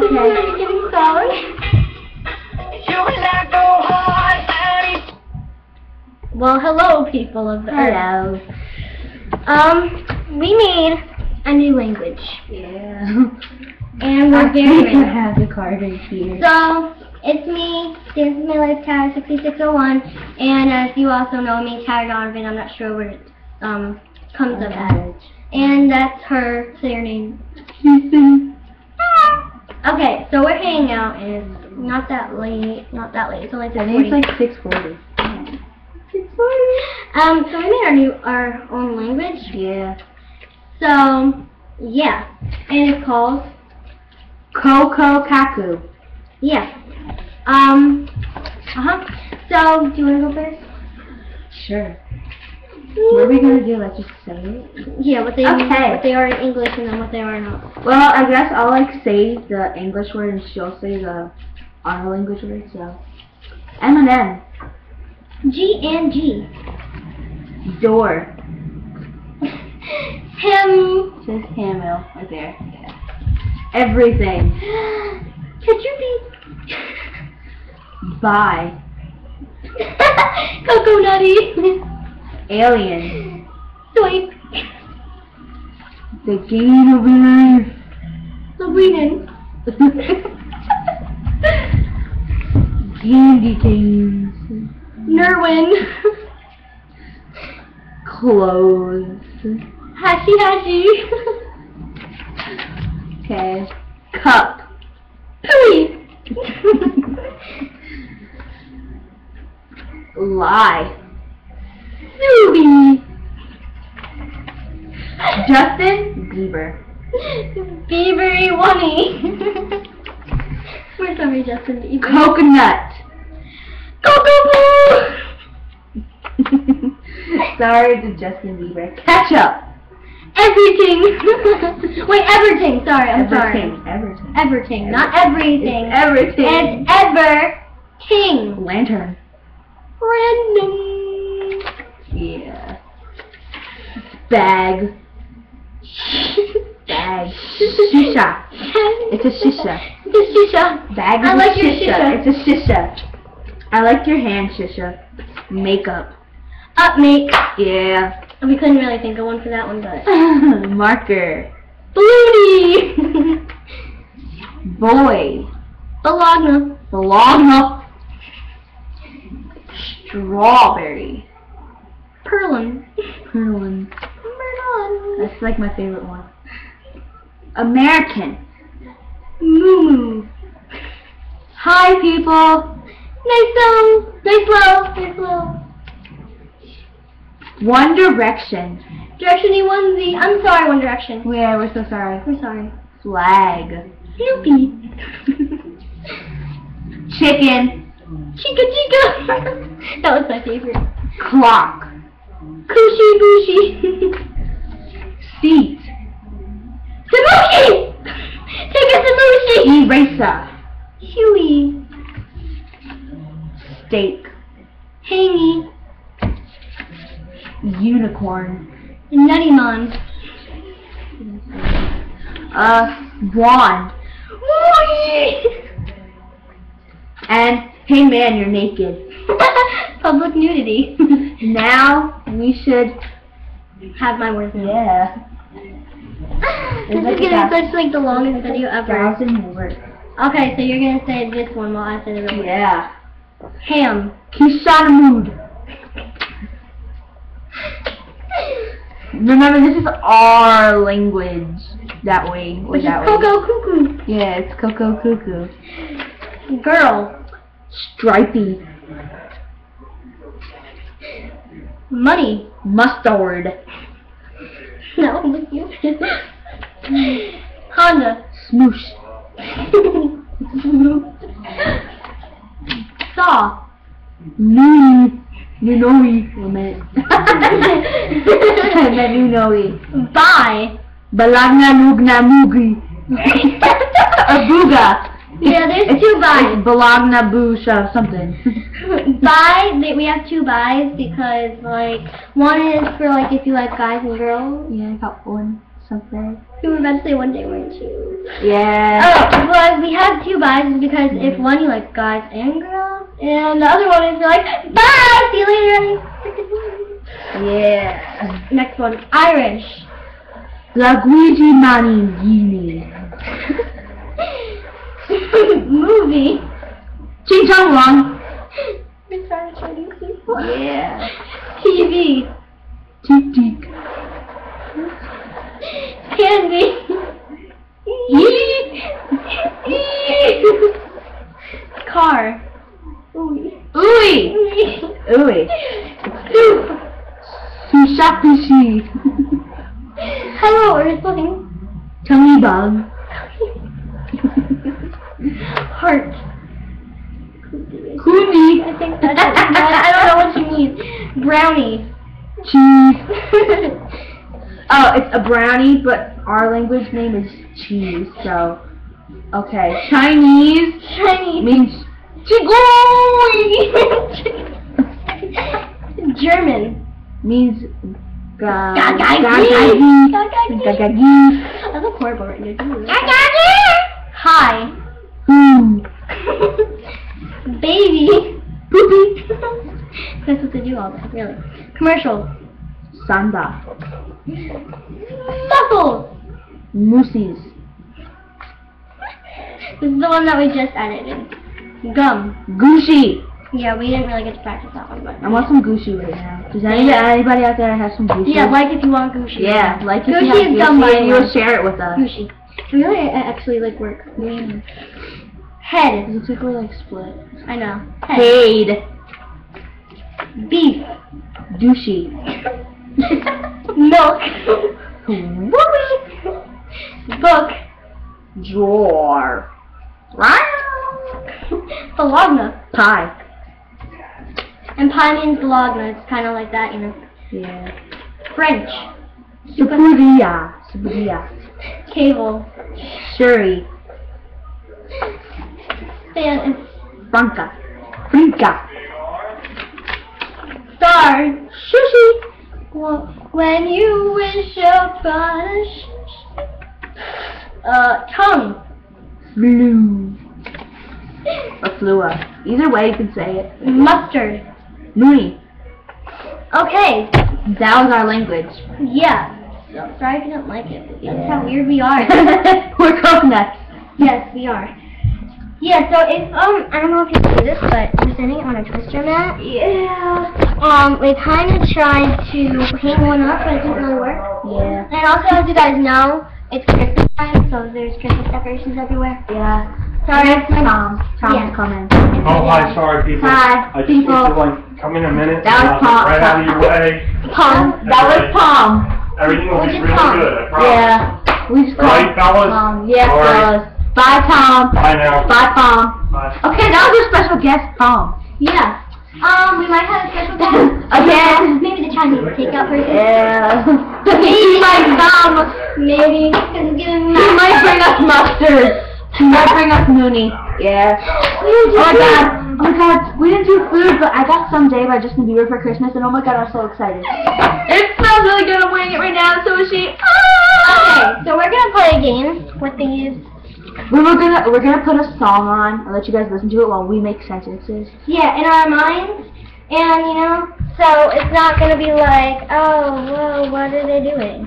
Okay. Getting sour. Well, hello, people of the earth. Hello. Um, we need a new language, Yeah. and we're I have the card right here. So, it's me, Dance My Life Tower 6601, and as you also know me, Tara Donovan, I'm not sure where it um, comes up at. And that's her, say her name. Okay, so we're hanging out, and it's not that late, not that late, it's only I think 6:40. it's like 640. Um, so we made our new, our own language, Yeah. so, yeah, and it's called, Coco Kaku. yeah, um, uh-huh, so, do you want to go first? Sure. What are we gonna do? Let's just say it. Yeah, what they Okay. what they are in English and then what they are not. Well, I guess I'll like say the English word and she'll say the our language word. So, M and M. G and G. Door. Him. Says Hamil right there. Yeah. Everything. Could you be Bye. Coco Nutty? Alien. Swipe. The gain of life. Sweden. Candy canes. Nerwin. Clothes. Hashi Hashi. Okay. Cup. Pooey. Lie. Snoopy. Justin Bieber. Beavery Wummy. We're sorry, Justin Bieber. Coconut. Coco Sorry to Justin Bieber. Ketchup. Everything. Wait, everything. Sorry, I'm Everything. sorry. Everything. Everything, not everything. It's everything. It's ever king. Lantern. Random. Yeah. Bag. Bag. Shisha. It's a shisha. It's a shisha. Bag is I a like your shisha. shisha. It's a shisha. I like your hand, shisha. Makeup. Up, make. Yeah. We couldn't really think of one for that one, but. Marker. Booty. Boy. Bologna. Bologna. Strawberry. Perlin. Perlin. Merlin. That's like my favorite one. American. Moo moo. Hi, people. Nice um, nice low, nice low. One Direction. Directiony onesie. I'm sorry, One Direction. Yeah, we're so sorry. We're sorry. Flag. Snoopy. Chicken. Chica chica. that was my favorite. Clock. Cushy bushy. Seat. Samushi! Take a Samushi! Eraser. Huey. Steak. Hangy. Unicorn. Nuttymon. Uh, wand. And, hey man, you're naked. Public nudity. Now, we should, Have my words yeah, This is like gonna be such like the longest video ever. Okay, so you're gonna say this one while I say the real one. Yeah. Ham. Kishana mood. Remember, this is our language. That way, Which is that way. Coco Cuckoo. Yeah, it's Coco Cuckoo. Girl. Stripey. Money. Mustard. No, you. Honda. Smoosh. Saw. Nui. Nunoi. I meant. I meant Nunoi. Buy. Balagna Lugna Mugi. or Buga. Yeah, there's It's- two buys. It's Bologna Busha something. They- we have two buys because like one is for like if you like guys and girls. yeah, I got one something. You were about to say one day we're two. Yeah. Oh, well, we have two buys because if one you like guys and girls, and the other one is like bye, see you later. Yeah. Next one, Irish. Laguigi Maningini. Movie. Ching Chong Wong. It's Chinese people. Yeah. TV. Tick tick. Candy. Car. Ooey. Ooey. Ooey. Soup. Sushakushi. Hello, Earthling. Tummy bug. It's a brownie, but our language name is cheese, so. Okay. Chinese Chinese. means German. means ga Gagagi. gagagi. Gagagi. Gagagi. I look horrible right now. Hi. Hmm. Baby. Poopy. That's what they do all day, really. Commercial. Sanda. Muffles. Moosies. This is the one that we just edited. Gum. Gucci. Yeah, we didn't really get to practice that one, but. I want some Gucci right now. Does any, anybody out there have some Gucci? Yeah, like if you want Gucci. Yeah, like if Gucci you have is Gucci and you'll share it with us. Gucci. Really, actually like work. Head. It looks like we're like split. I know. Head. Paid. Beef. Douchey. Milk. Whoopee. Book. Drawer. Bologna. Pie. And pie means bologna. It's kind of like that, you know. Yeah. French. Supuria. Supuria. Cable. Shuri. Fan. Franca. Frinca. Star. Sushi. Well, when you wish upon a sh- uh, tongue. Blue. Or flua. Either way you can say it. Mustard. Mooney. Okay. That was our language. Yeah. So, sorry if you don't like it. That's Yeah. how weird we are. We're coconuts. yes, we are. Yeah, so if, um, I don't know if you can do this, but we're sitting on a twister mat. Yeah. Um, we kind of tried to hang one up, but it didn't really work. Yeah. And also, as you guys know, it's Christmas time, so there's Christmas decorations everywhere. Yeah. Sorry, it's my Tom. Tom's Yeah. coming. Oh, hi, sorry, people. Hi, I just people. need to, like, come in a minute. That was and Tom. Right out of your way. Tom. That was Tom. Everything will be really Tom. good, I promise. Yeah. We just Right, called fellas? Tom. Yeah, fellas. Bye, Tom. Bye now. Bye, Tom. Bye. Okay, that was our special guest, Tom. Yeah. Um, we might have a special guest. Again? Maybe the Chinese takeout person. Yeah. he might come. Maybe. He might bring us mustard. He might bring us Mooney. Yeah. Oh my god. Oh my god. We didn't do food, but I got Someday by Justin Bieber for Christmas, and oh my god, I'm so excited. It smells really good. I'm wearing it right now, sushi. Okay, so we're gonna play a game with these. We were gonna we're gonna put a song on and let you guys listen to it while we make sentences. Yeah, in our minds, and you know, so it's not gonna be like, oh, whoa, what are they doing?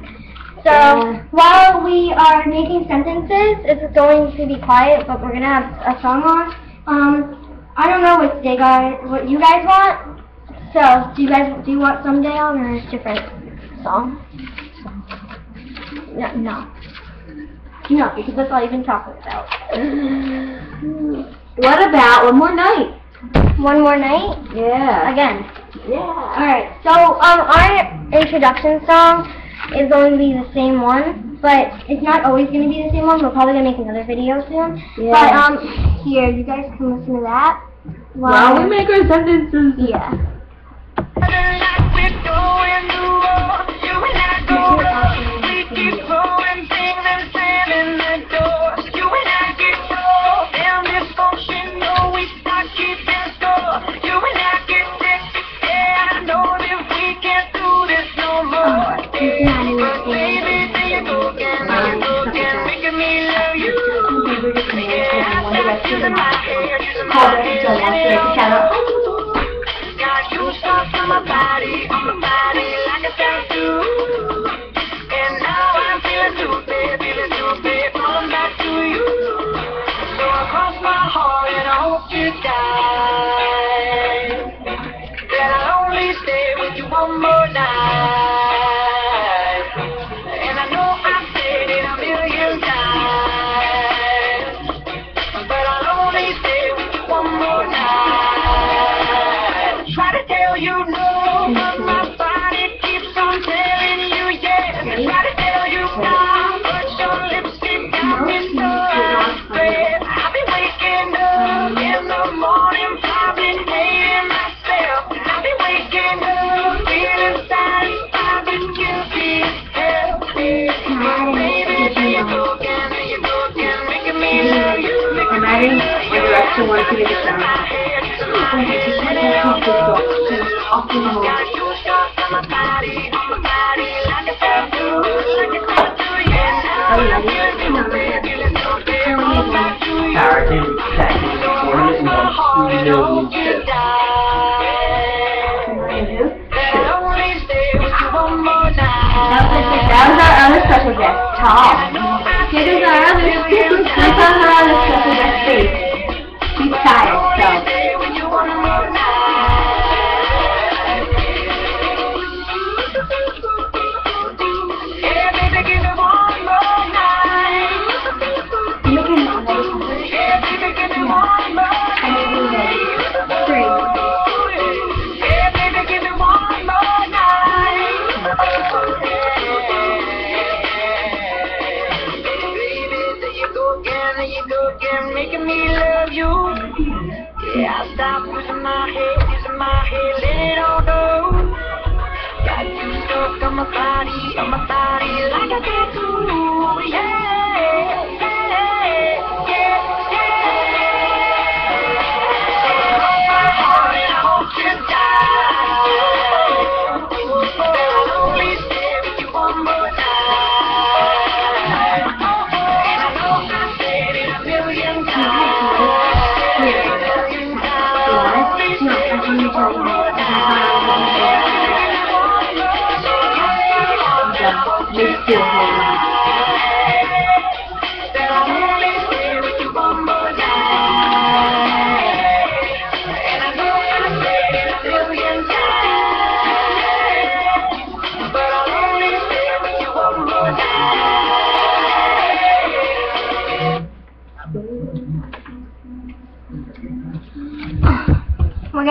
So Yeah. while we are making sentences, it's going to be quiet, but we're gonna have a song on. Um, I don't know what they guys, what you guys want. So do you guys do you want someday on or a different song? No, no, no, because that's all you've been talking about. What about one more night? One more night Yeah. again. Yeah. Alright, so um, our introduction song is going to be the same one, but it's not always going to be the same one. We're probably going to make another video soon. Yeah. But um, here, you guys can listen to that. While we make our sentences. Yeah. With Sarah can text me for it and email me too. That was our other special guest, Tom. Here is our other, this is our other special guest, Faith.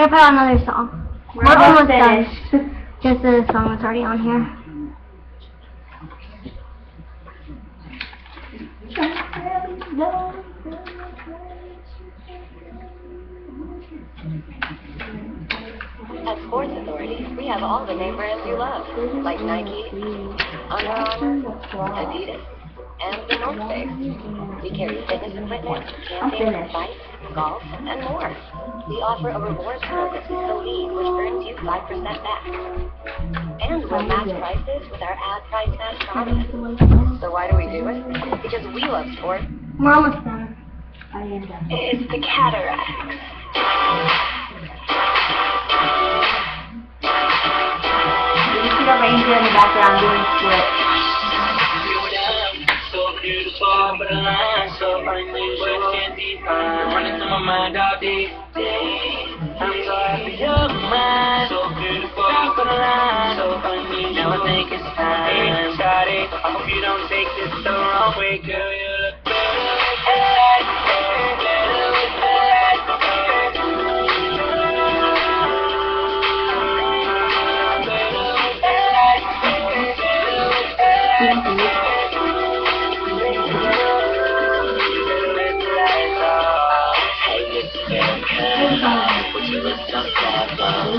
Gonna put on another song. We're We're almost almost done. Just the song that's already on here. At Sports Authority, we have all the name brands you love, like Nike, Under Armour, Adidas, and the North Face. We carry fitness equipment, camping, bikes, golf, and more. We offer a rewards program, the League, which earns you 5% back. And we'll match prices with our ad price match promise. So why do we do it? Because we love sports. We're done. I am done. It's the cataracts. You see the ranger in the background doing splits. So beautiful, but a line so unusual can't. Running through my mind all day. I'm so happy you're mine. So beautiful, but a line so unusual. Now I think it's time. Hey, I hope you don't take this the wrong way, girl. You look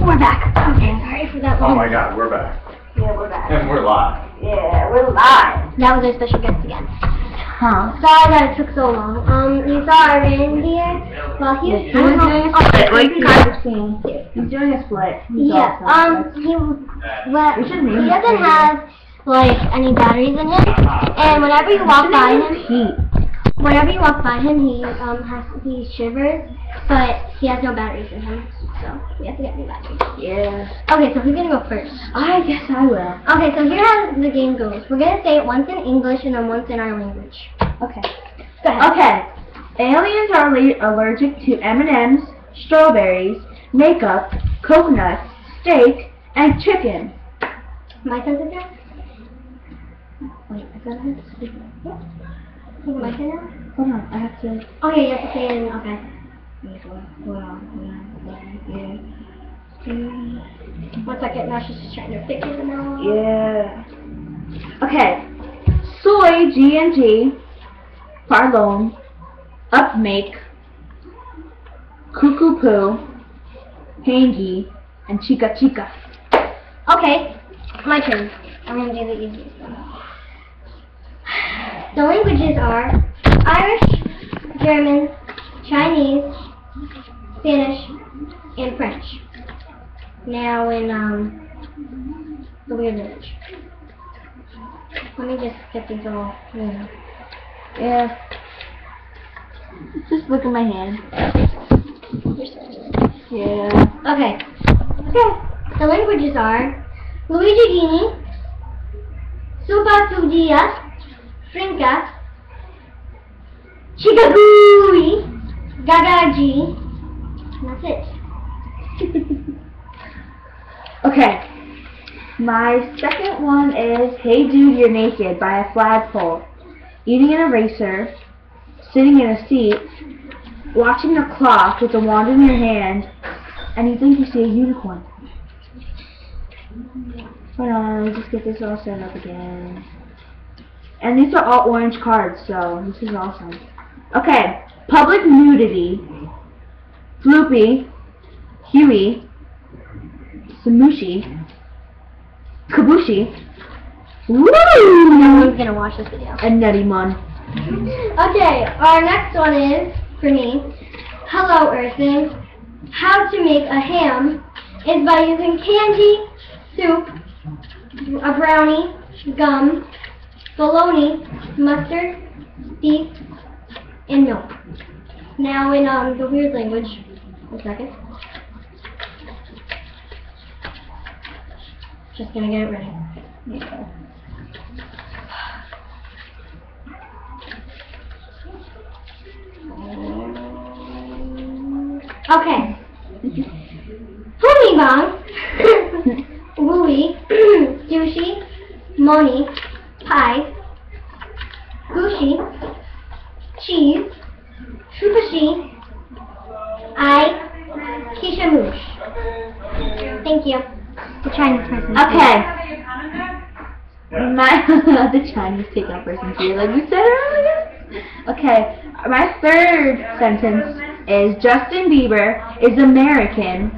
we're back. Okay, sorry for that Oh one. my god, we're back. Yeah, we're back. And we're live. Yeah, we're live. That was our special guest again. Huh? Sorry that it took so long. Um, you saw our reindeer? Well, he was He was doing a oh, split, like he- you guys have. He's doing a split. He's Yeah, awesome. um, he, well, We should name he doesn't have, like, any batteries in him, and whenever you walk by him, Pete. Whenever you walk by him, he, um, has, he shivers, but he has no batteries in him, so we have to get new batteries. Yeah. Okay, so who's gonna go first? I guess I will. Okay, so here how the game goes. We're gonna say it once in English and then once in our language. Okay. Go ahead. Okay. Aliens are alle- allergic to M&M's, strawberries, makeup, coconuts, steak, and chicken. My turn to turn? Wait, I gotta have to speak. Yeah. Is it my turn now? Hold on, I have to. Okay, you have to say it in, okay. One second, now she's just trying to fix it now. Yeah. Okay. Soy G and G, Parlon, Upmake, Cuckoo Poo, Hangy, and Chica Chica. Okay, my turn. I'm gonna do the easiest one. The languages are Irish, German, Chinese, Spanish, and French. Now in um the weird language. Let me just get these all. You know. Yeah. Just look at my hand. Yeah. Okay. Okay. The languages are Luigi Gini, Supa Sudia, Frinka, Chikagui, Gagaji. That's it. Okay. My second one is Hey Dude, You're Naked by a flagpole. Eating an eraser, sitting in a seat, watching a clock with a wand in your hand, and you think you see a unicorn. Hold on, let me just get this all set up again. And these are all orange cards, so this is awesome. Okay, public nudity, Floopy, Huey, Samushi, Kabushi, No Woo! one's gonna watch this video. and Nutty Mon. Okay, our next one is, for me, Hello Earthling. How to make a ham is by using candy, soup, a brownie, gum, bologna, mustard, beef, and milk. Now in um, the weird language, one second. Just gonna get it ready. Okay. Humibang, Wooey, Sushi, Moni, Pie, Gushi, Cheese, Shupashi, I, Keisha Moosh. Thank you. The Chinese person. Okay. My the Chinese takeout person here, like we said earlier. Okay, my third sentence is Justin Bieber is American.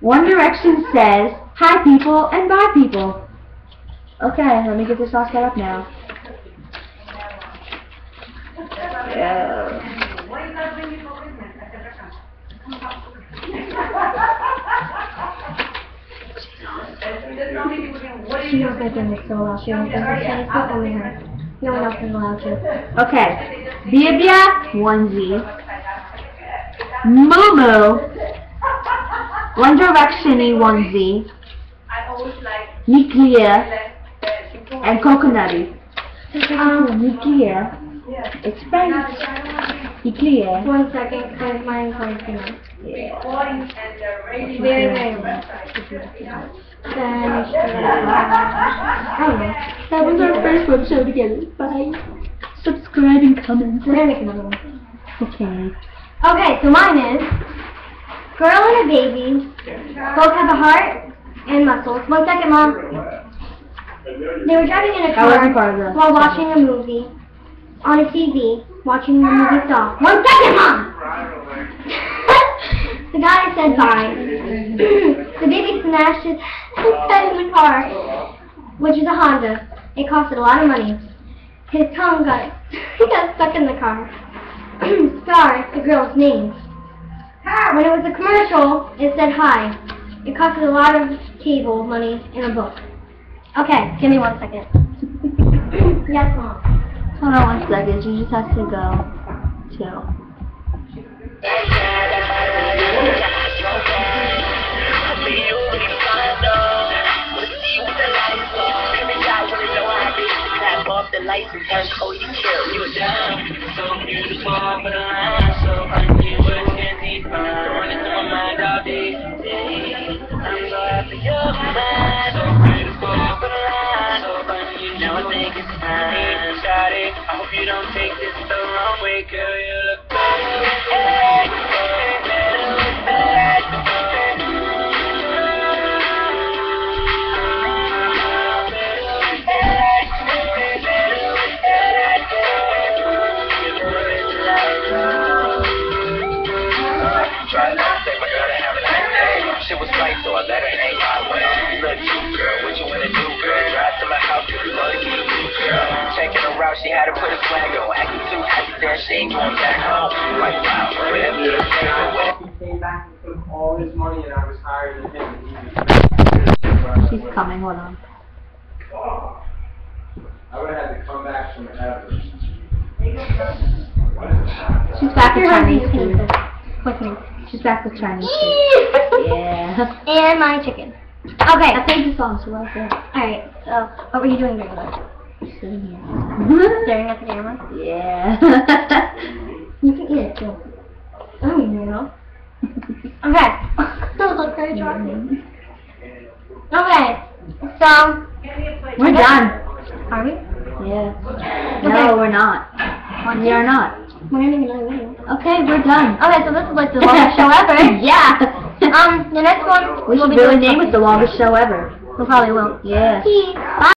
One Direction says hi people and bye people. Okay, let me get this all set up now. Yeah. She was making this so loud. She. No one else is allowed to. Okay. Bibia onesie. Mumu. One Direction onesie. Nuclear. And coconutty. Um, nuclear. It's French. Nuclear. One second, because my recording's gonna. Yeah. Very, very low. Spanish. I don't know. That was our first web show together. Bye. Subscribe and comment. We're gonna make another one. Okay. Okay, so mine is Girl and a Baby. Both have a heart and muscles. One second, Mom. They were driving in a car part of that. while watching a movie on a TV, watching the movie Saw. One second, Mom! the guy said bye. The baby smashed his head in the car, which is a Honda. It costed a lot of money. His tongue got he got stuck in the car. Star, the girl's name. When it was a commercial, it said hi. It costed a lot of cable money in a book. Okay, give me one second. yes, mom. Hold on one second. She just has to go. Chill. The lights and turn cold, you kill, you a. So beautiful, but a line, so unusual, can't define. Running through my mind all day, day. I'm so happy you're mine. Shawty, I hope you don't take this the wrong way, girl, you look She's back with Chinese food. With me. She's back with Chinese food. Yeah. and my chicken. I Okay. played the song, so well good. Alright, so what were you doing during that? Sitting here. Staring at the camera? yeah. You can eat it too. Oh, you know. Okay. Those look very chocolate. Okay. So, We're done. are we? Yeah. Okay. No, we're not. We are not. We're not even another video. Okay, we're done. Okay, so this is like the longest show ever. yeah. Um, the next one we should be really doing name it the longest show ever. We probably will. Yeah. Bye.